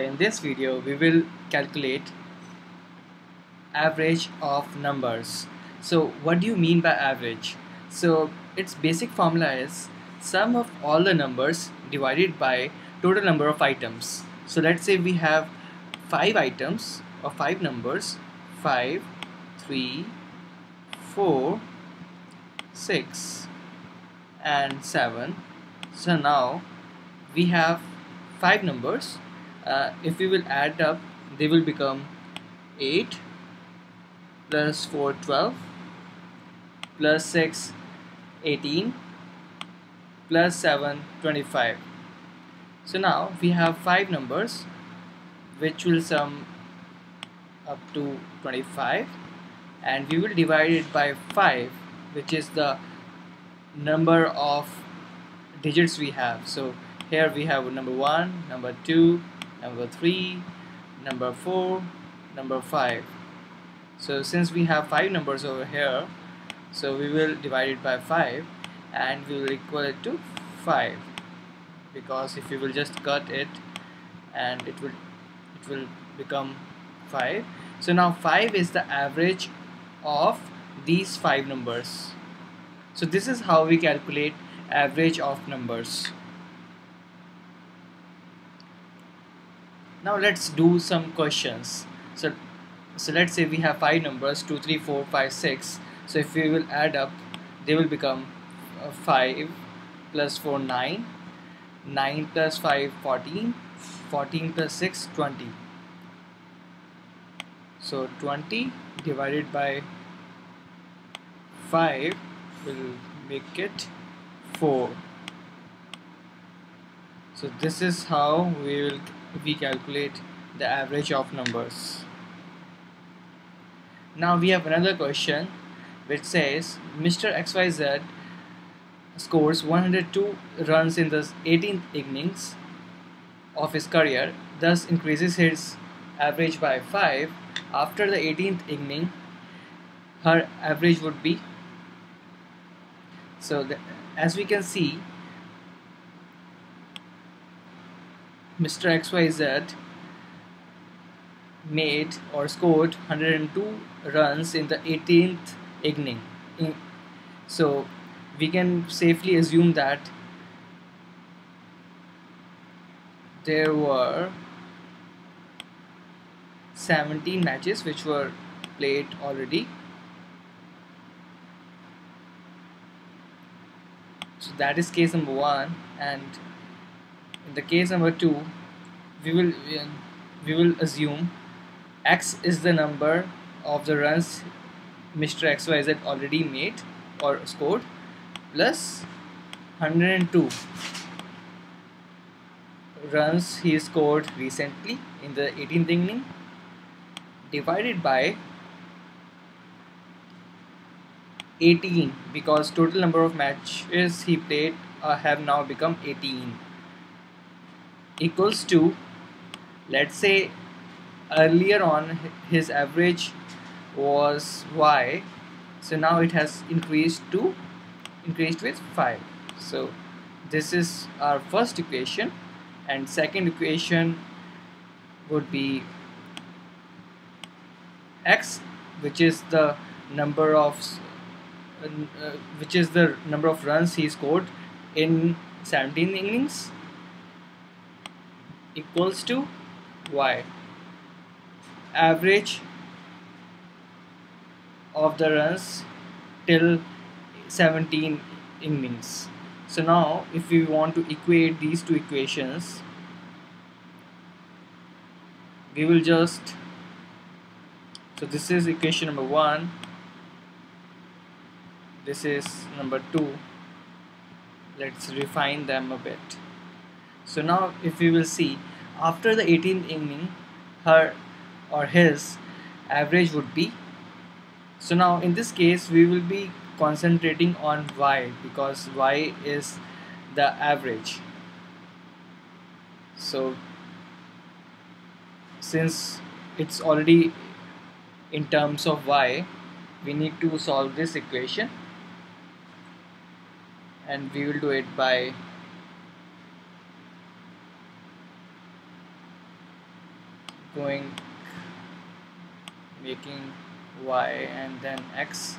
In this video we will calculate average of numbers. So what do you mean by average? So its basic formula is sum of all the numbers divided by total number of items. So let's say we have 5 items or 5 numbers 5, 3, 4, 6 and 7. So now we have 5 numbers uh, if we will add up they will become 8 plus 4 12 plus 6 18 plus 7 25 so now we have 5 numbers which will sum up to 25 and we will divide it by 5 which is the number of digits we have. So here we have number 1 number 2 number 3 number 4 number 5 so since we have 5 numbers over here so we will divide it by 5 and we will equal it to 5 because if we will just cut it and it will it will become 5 so now 5 is the average of these 5 numbers. So this is how we calculate average of numbers now let's do some questions. So so let's say we have five numbers 2 3 4 5 6 so if we will add up they will become uh, 5 plus 4 9 9 plus 5 14 14 plus 6 20 so 20 divided by 5 will make it 4 so this is how we will we calculate the average of numbers. Now we have another question which says Mr. XYZ scores 102 runs in the 18th innings of his career, thus increases his average by 5. After the 18th inning, her average would be so the, as we can see Mr. XYZ made or scored 102 runs in the 18th inning. So we can safely assume that there were 17 matches which were played already. So that is case number one and in the case number 2 we will we will assume x is the number of the runs Mr. XYZ already made or scored plus 102 runs he scored recently in the 18th inning divided by 18 because total number of matches he played uh, have now become 18 equals to let's say earlier on his average was y. So now it has increased to increased with 5 so this is our first equation. And second equation would be x which is the number of uh, which is the number of runs he scored in 17 innings equals to y. Average of the runs till 17 innings. So now if we want to equate these two equations we will just so this is equation number one. This is number two. Let's refine them a bit so now if we will see after the 18th inning her or his average would be so now in this case we will be concentrating on y because y is the average. So since it's already in terms of y we need to solve this equation and we will do it by going making y and then x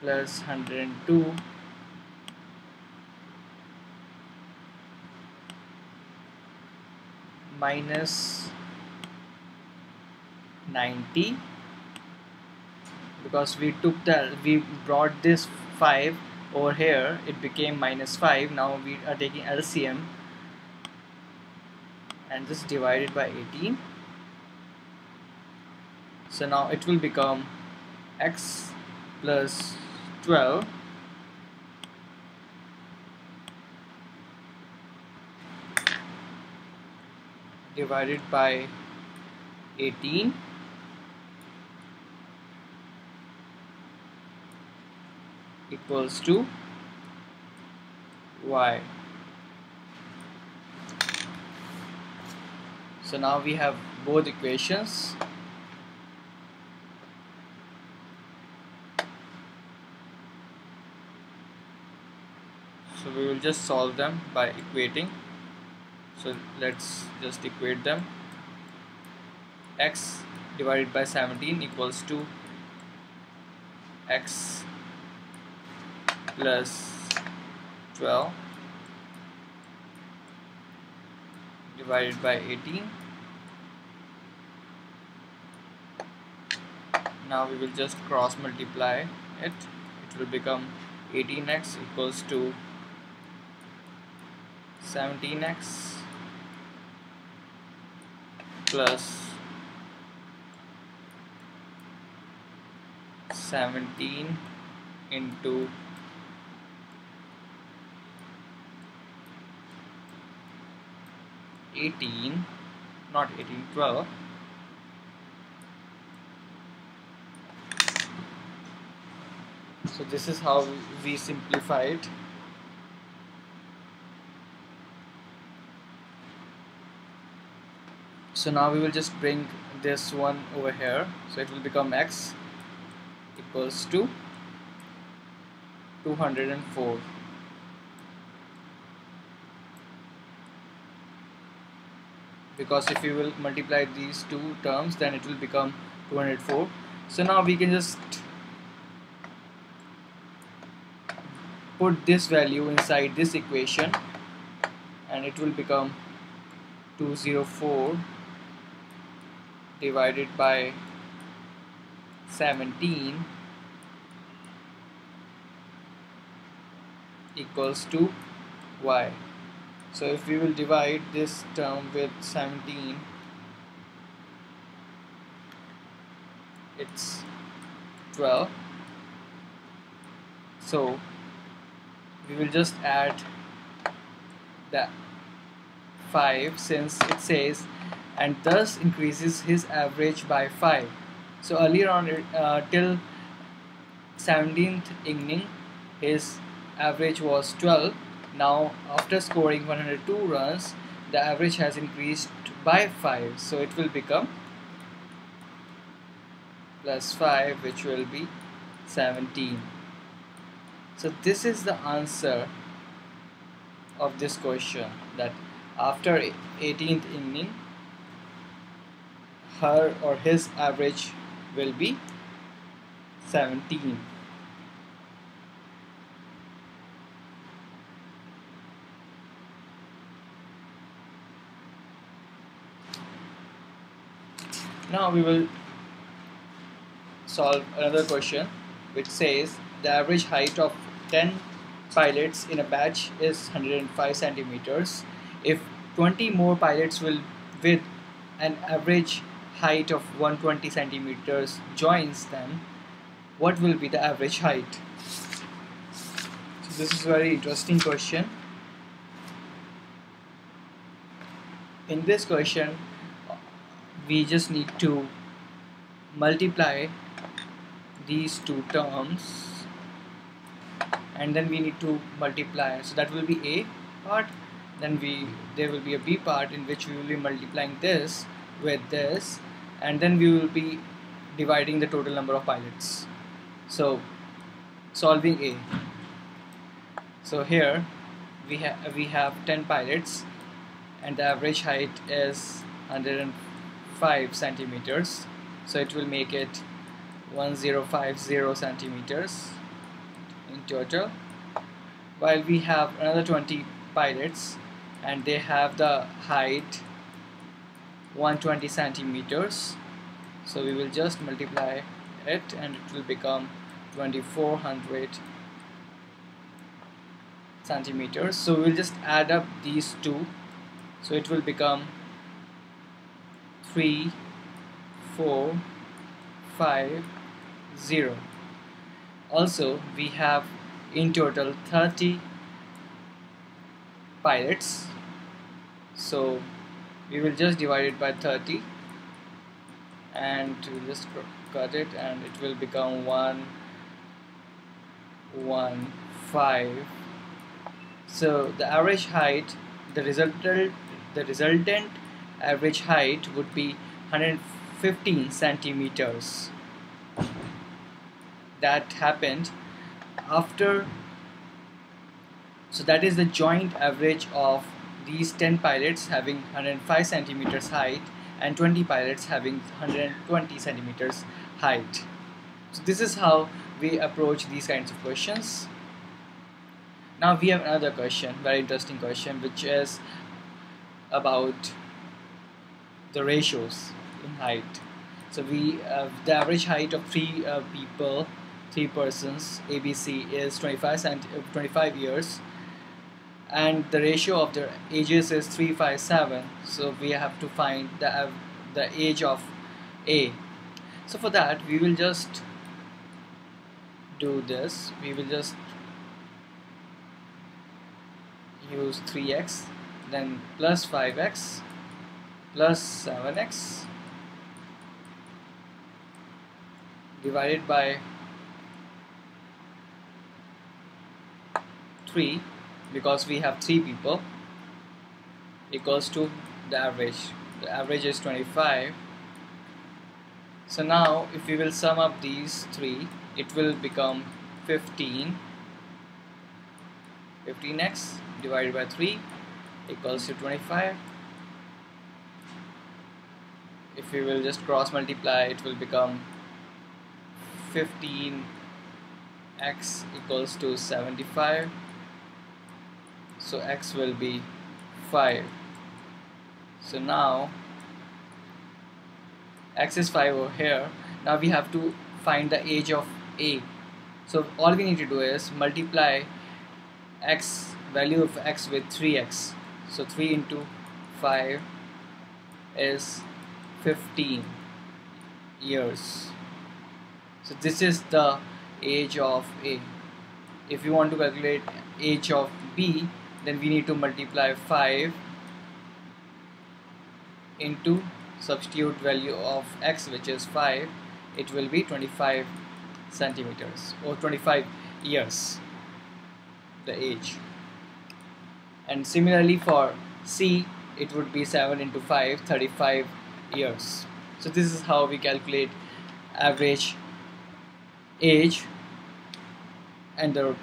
plus 102 minus 90 because we took the we brought this 5 over here it became minus 5 now we are taking LCM and this divided by 18 so now it will become x plus 12 divided by 18 equals to y so now we have both equations. So we will just solve them by equating. So let's just equate them. X divided by 17 equals to x plus 12 divided by 18 now we will just cross multiply it it will become 18x equals to 17x plus 17 into Eighteen, not eighteen, twelve. So this is how we simplify it. so now we will just bring this one over here. So it will become x equals to 204 because if you will multiply these two terms then it will become 204 so now we can just put this value inside this equation and it will become 204 divided by 17 equals to y. So if we will divide this term with 17 it's 12 so we will just add that 5 since it says and thus increases his average by 5. So earlier on uh, till 17th inning his average was 12. Now after scoring 102 runs the average has increased by 5 so it will become plus 5 which will be 17. So this is the answer of this question that after 18th inning her or his average will be 17 now we will solve another question which says the average height of 10 pilots in a batch is 105 centimeters if 20 more pilots will with an average height of 120 centimeters joins them, what will be the average height? So this is a very interesting question. In this question, we just need to multiply these two terms and then we need to multiply. So that will be a part then we there will be a b part in which we will be multiplying this with this and then we will be dividing the total number of pilots. So solving A. So here we have we have 10 pilots and the average height is 105 centimeters. So it will make it 1050 centimeters in total. While we have another 20 pilots and they have the height 120 centimeters so we will just multiply it and it will become 2400 centimeters. So we'll just add up these two. So it will become 3 4 5 0 also we have in total 30 pilots. So we will just divide it by 30 and we'll just cut it and it will become 1 1 5 so the average height the resultant the resultant average height would be 115 centimeters that happened after so that is the joint average of these 10 pilots having 105 centimeters height and 20 pilots having 120 centimeters height. So this is how we approach these kinds of questions. Now we have another question very interesting question which is about the ratios in height. So we uh, the average height of three uh, people three persons ABC is 25 cent 25 years. And the ratio of their ages is 357 so we have to find the uh, the age of A. So for that we will just do this. We will just use 3x then plus 5x plus 7x divided by 3 because we have 3 people equals to the average. The average is 25 so now if we will sum up these three it will become 15 15x divided by 3 equals to 25 if we will just cross multiply it will become 15 x equals to 75 so x will be 5 so now x is 5 over here. Now we have to find the age of a. So all we need to do is multiply x value of x with 3x so 3 into 5 is 15 years. So this is the age of a. If you want to calculate age of b then we need to multiply 5 into substitute value of x which is 5 it will be 25 centimeters or 25 years the age. And similarly for C it would be 7 into 5 35 years. So this is how we calculate average age and the,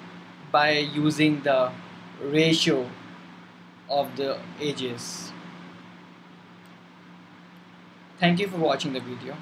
by using the ratio of the ages. Thank you for watching the video